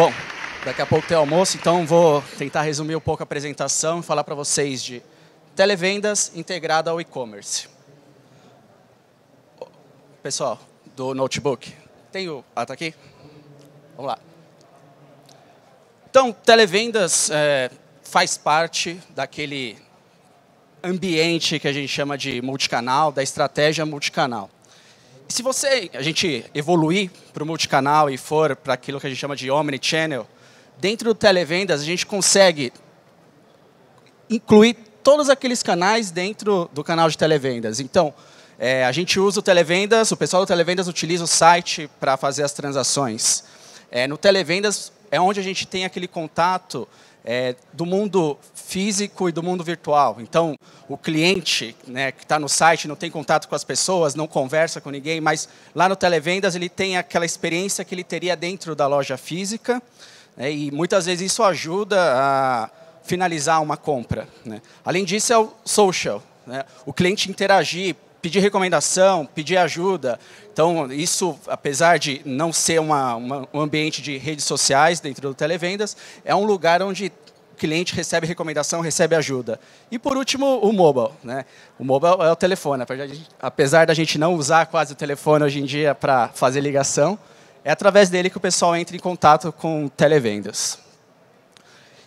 Bom, daqui a pouco tem almoço, então vou tentar resumir um pouco a apresentação e falar para vocês de televendas integrada ao e-commerce. Pessoal, do notebook, tem o... Ah, tá aqui? Vamos lá. Então, televendas é, faz parte daquele ambiente que a gente chama de multicanal, da estratégia multicanal. E se você, a gente evoluir para o multicanal e for para aquilo que a gente chama de omnichannel, dentro do televendas a gente consegue incluir todos aqueles canais dentro do canal de televendas. Então, é, a gente usa o televendas, o pessoal do televendas utiliza o site para fazer as transações. É, no televendas é onde a gente tem aquele contato é, do mundo físico e do mundo virtual. Então, o cliente né, que está no site não tem contato com as pessoas, não conversa com ninguém, mas lá no Televendas ele tem aquela experiência que ele teria dentro da loja física, né, e muitas vezes isso ajuda a finalizar uma compra. Né. Além disso, é o social. Né, o cliente interagir, pedir recomendação, pedir ajuda. Então, isso, apesar de não ser uma, uma, um ambiente de redes sociais dentro do Televendas, é um lugar onde o cliente recebe recomendação, recebe ajuda. E, por último, o mobile. Né? O mobile é o telefone. Apesar da gente não usar quase o telefone hoje em dia para fazer ligação, é através dele que o pessoal entra em contato com televendas.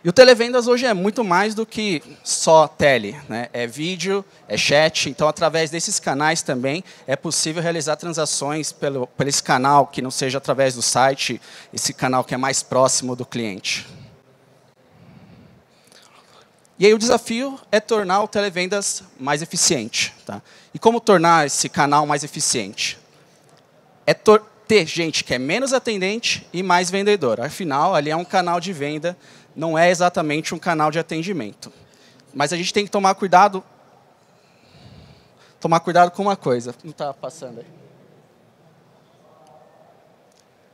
E o televendas hoje é muito mais do que só tele, né? é vídeo, é chat, então através desses canais também é possível realizar transações pelo, pelo esse canal, que não seja através do site, esse canal que é mais próximo do cliente. E aí o desafio é tornar o televendas mais eficiente. Tá? E como tornar esse canal mais eficiente? É ter gente que é menos atendente e mais vendedor. Afinal, ali é um canal de venda não é exatamente um canal de atendimento. Mas a gente tem que tomar cuidado. Tomar cuidado com uma coisa. Não está passando aí.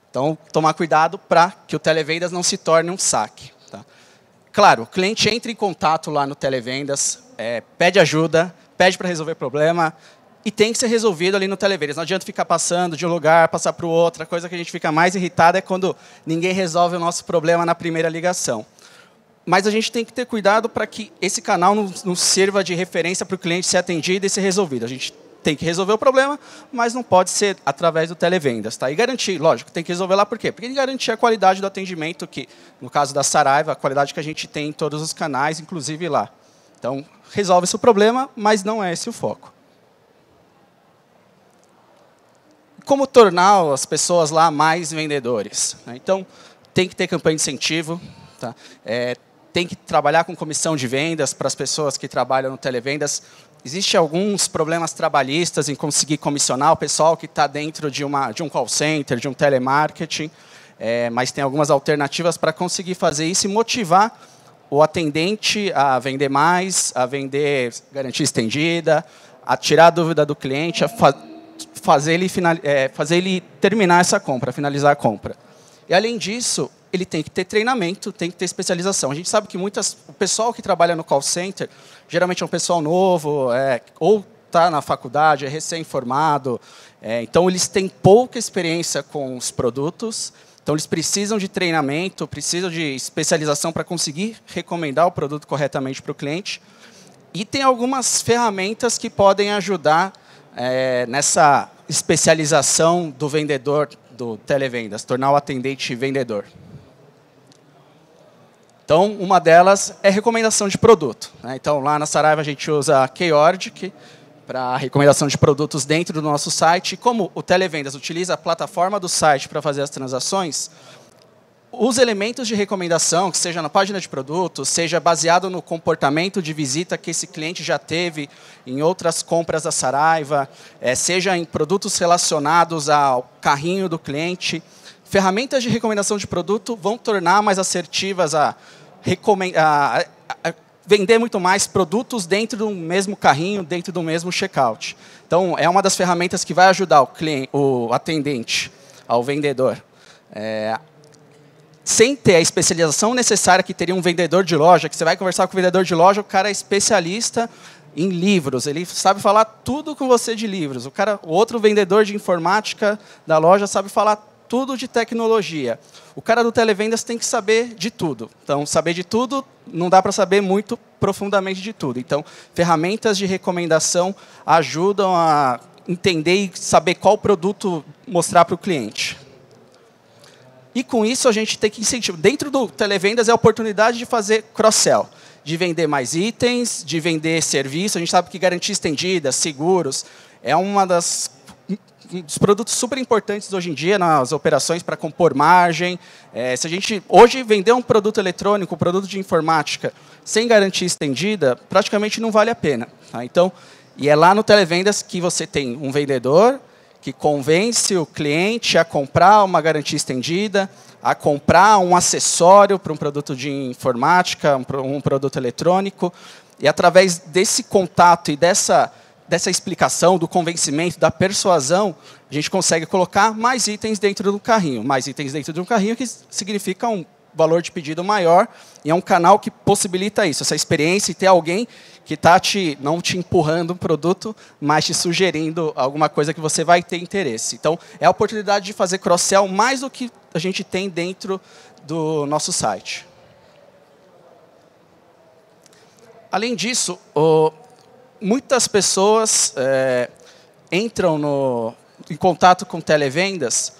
Então, tomar cuidado para que o televendas não se torne um saque. Tá? Claro, o cliente entra em contato lá no televendas, é, pede ajuda, pede para resolver problema, e tem que ser resolvido ali no televendas. Não adianta ficar passando de um lugar, passar para o outro. A coisa que a gente fica mais irritado é quando ninguém resolve o nosso problema na primeira ligação. Mas a gente tem que ter cuidado para que esse canal não, não sirva de referência para o cliente ser atendido e ser resolvido. A gente tem que resolver o problema, mas não pode ser através do televendas. Tá? E garantir, lógico, tem que resolver lá por quê? Porque garantir a qualidade do atendimento, que no caso da Saraiva, a qualidade que a gente tem em todos os canais, inclusive lá. Então, resolve esse problema, mas não é esse o foco. Como tornar as pessoas lá mais vendedores. Né? Então, tem que ter campanha de incentivo, tá? É, tem que trabalhar com comissão de vendas para as pessoas que trabalham no televendas. Existem alguns problemas trabalhistas em conseguir comissionar o pessoal que está dentro de, uma, de um call center, de um telemarketing, é, mas tem algumas alternativas para conseguir fazer isso e motivar o atendente a vender mais, a vender garantia estendida, a tirar a dúvida do cliente, a fazer ele, final, é, fazer ele terminar essa compra, finalizar a compra. E, além disso, ele tem que ter treinamento, tem que ter especialização. A gente sabe que muitas, o pessoal que trabalha no call center, geralmente é um pessoal novo, é, ou está na faculdade, é recém-formado, é, então eles têm pouca experiência com os produtos, então eles precisam de treinamento, precisam de especialização para conseguir recomendar o produto corretamente para o cliente. E tem algumas ferramentas que podem ajudar é, nessa especialização do vendedor do televendas, tornar o atendente vendedor. Então, uma delas é recomendação de produto. Né? Então, lá na Saraiva a gente usa a Keyordic para recomendação de produtos dentro do nosso site. E como o televendas utiliza a plataforma do site para fazer as transações, os elementos de recomendação, que seja na página de produto, seja baseado no comportamento de visita que esse cliente já teve em outras compras da Saraiva, é, seja em produtos relacionados ao carrinho do cliente, ferramentas de recomendação de produto vão tornar mais assertivas a, a, a, vender muito mais produtos dentro do mesmo carrinho, dentro do mesmo checkout. Então, é uma das ferramentas que vai ajudar o, cliente, o atendente, ao vendedor, é, sem ter a especialização necessária que teria um vendedor de loja, que você vai conversar com o vendedor de loja, o cara é especialista em livros, ele sabe falar tudo com você de livros. O cara, o outro vendedor de informática da loja sabe falar tudo de tecnologia. O cara do televendas tem que saber de tudo. Então, saber de tudo não dá para saber muito profundamente de tudo. Então, ferramentas de recomendação ajudam a entender e saber qual produto mostrar para o cliente. E com isso a gente tem que incentivar. Dentro do televendas é a oportunidade de fazer cross-sell, de vender mais itens, de vender serviço. A gente sabe que garantia estendida, seguros, é uma das dos produtos super importantes hoje em dia nas operações para compor margem. É, se a gente hoje vender um produto eletrônico, um produto de informática, sem garantia estendida, praticamente não vale a pena. Tá? Então, e é lá no televendas que você tem um vendedor que convence o cliente a comprar uma garantia estendida, a comprar um acessório para um produto de informática, um, produto eletrônico, e através desse contato e dessa dessa explicação, do convencimento, da persuasão, a gente consegue colocar mais itens dentro do carrinho. Mais itens dentro de um carrinho que significa um valor de pedido maior e é um canal que possibilita isso, essa experiência e ter alguém que está te, não te empurrando um produto, mas te sugerindo alguma coisa que você vai ter interesse. Então, é a oportunidade de fazer cross-sell mais do que a gente tem dentro do nosso site. Além disso, o, muitas pessoas é, entram no, em contato com televendas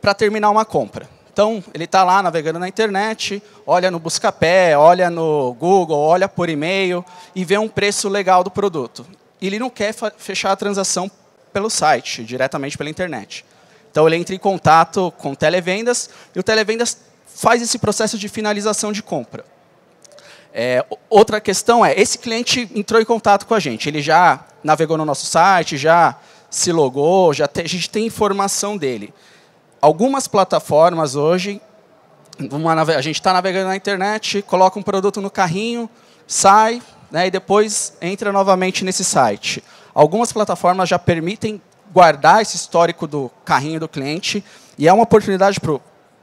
para terminar uma compra. Então, ele está lá navegando na internet, olha no Buscapé, olha no Google, olha por e-mail e vê um preço legal do produto. Ele não quer fechar a transação pelo site, diretamente pela internet. Então, ele entra em contato com televendas e o televendas faz esse processo de finalização de compra. É, outra questão é, esse cliente entrou em contato com a gente, ele já navegou no nosso site, já se logou, já te, a gente tem informação dele. Algumas plataformas hoje, uma, a gente está navegando na internet, coloca um produto no carrinho, sai, né, e depois entra novamente nesse site. Algumas plataformas já permitem guardar esse histórico do carrinho do cliente, e é uma oportunidade para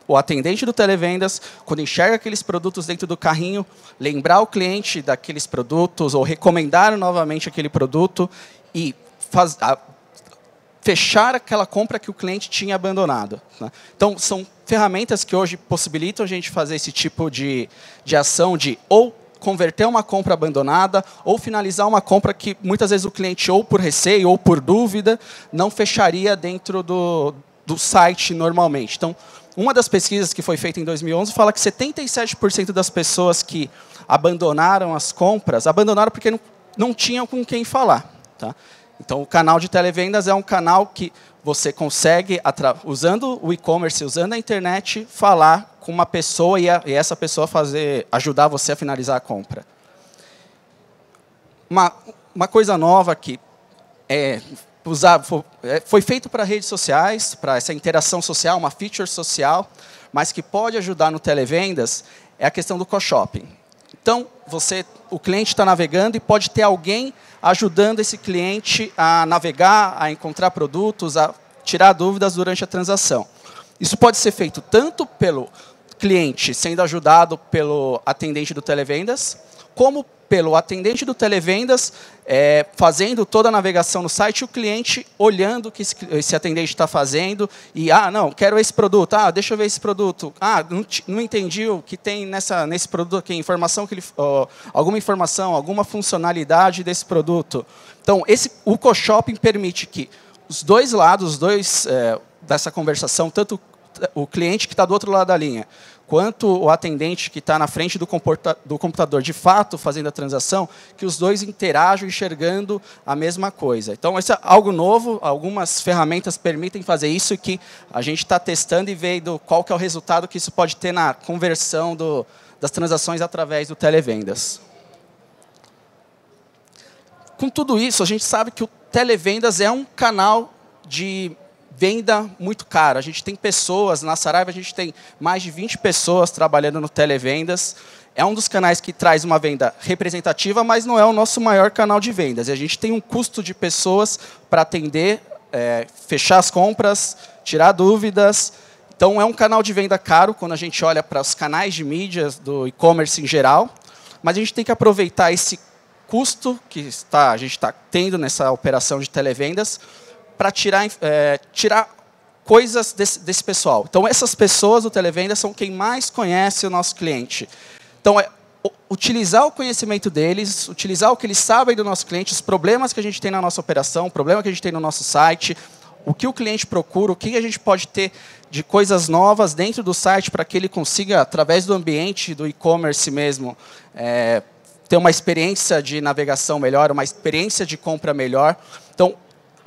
o atendente do televendas, quando enxerga aqueles produtos dentro do carrinho, lembrar o cliente daqueles produtos ou recomendar novamente aquele produto e faz, a, fechar aquela compra que o cliente tinha abandonado. Né? Então, são ferramentas que hoje possibilitam a gente fazer esse tipo de, de ação de ou converter uma compra abandonada ou finalizar uma compra que muitas vezes o cliente, ou por receio ou por dúvida, não fecharia dentro do, do site normalmente. Então, uma das pesquisas que foi feita em 2011 fala que 77% das pessoas que abandonaram as compras, abandonaram porque não, não tinham com quem falar. Tá? Então, o canal de televendas é um canal que você consegue, usando o e-commerce, usando a internet, falar com uma pessoa e, a, e, essa pessoa fazer, ajudar você a finalizar a compra. Uma, uma coisa nova que é, usar, é, foi feito para redes sociais, para essa interação social, uma feature social, mas que pode ajudar no televendas é a questão do co-shopping. Então, você, o cliente está navegando e pode ter alguém ajudando esse cliente a navegar, a encontrar produtos, a tirar dúvidas durante a transação. Isso pode ser feito tanto pelo cliente sendo ajudado pelo atendente do televendas, como pelo atendente do televendas, é, fazendo toda a navegação no site, o cliente olhando o que esse, atendente está fazendo, e, ah, não, quero esse produto, ah, deixa eu ver esse produto, ah, não, não entendi o que tem nessa, nesse produto aqui, informação que ele, alguma informação, alguma funcionalidade desse produto. Então, esse, o co-shopping permite que os dois lados, os dois é, dessa conversação, tanto o cliente que está do outro lado da linha, quanto o atendente que está na frente do, do, computador, de fato, fazendo a transação, que os dois interajam enxergando a mesma coisa. Então, isso é algo novo, algumas ferramentas permitem fazer isso, que a gente está testando e vendo qual que é o resultado que isso pode ter na conversão do, das transações através do televendas. Com tudo isso, a gente sabe que o televendas é um canal de venda muito cara. A gente tem pessoas, na Saraiva a gente tem mais de 20 pessoas trabalhando no televendas. É um dos canais que traz uma venda representativa, mas não é o nosso maior canal de vendas. E a gente tem um custo de pessoas para atender, é, fechar as compras, tirar dúvidas. Então, é um canal de venda caro quando a gente olha para os canais de mídias do e-commerce em geral. Mas a gente tem que aproveitar esse custo que está, a gente está tendo nessa operação de televendas para tirar, é, tirar coisas desse, desse pessoal. Então, essas pessoas do televenda são quem mais conhece o nosso cliente. Então, é utilizar o conhecimento deles, utilizar o que eles sabem do nosso cliente, os problemas que a gente tem na nossa operação, o problema que a gente tem no nosso site, o que o cliente procura, o que a gente pode ter de coisas novas dentro do site para que ele consiga, através do ambiente do e-commerce mesmo, é, ter uma experiência de navegação melhor, uma experiência de compra melhor. Então,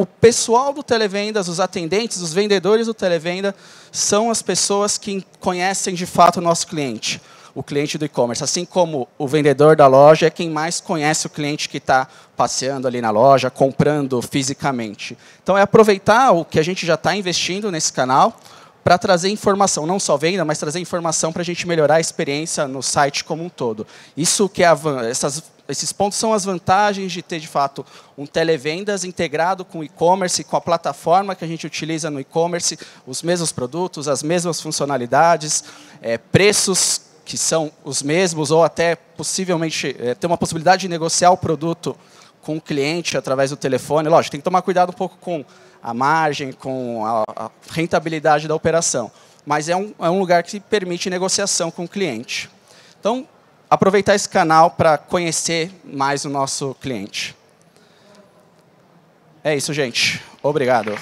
o pessoal do televendas, os atendentes, os vendedores do televenda, são as pessoas que conhecem de fato o nosso cliente o cliente do e-commerce. Assim como o vendedor da loja é quem mais conhece o cliente que está passeando ali na loja, comprando fisicamente. Então, é aproveitar o que a gente já está investindo nesse canal para trazer informação, não só venda, mas trazer informação para a gente melhorar a experiência no site como um todo. Isso que é essas, esses pontos são as vantagens de ter, de fato, um televendas integrado com o e-commerce, com a plataforma que a gente utiliza no e-commerce, os mesmos produtos, as mesmas funcionalidades, é, preços que são os mesmos, ou até possivelmente é, ter uma possibilidade de negociar o produto com o cliente através do telefone. Lógico, tem que tomar cuidado um pouco com a margem, com a, a rentabilidade da operação. Mas é um, é um lugar que permite negociação com o cliente. Então, aproveitar esse canal para conhecer mais o nosso cliente. É isso, gente. Obrigado.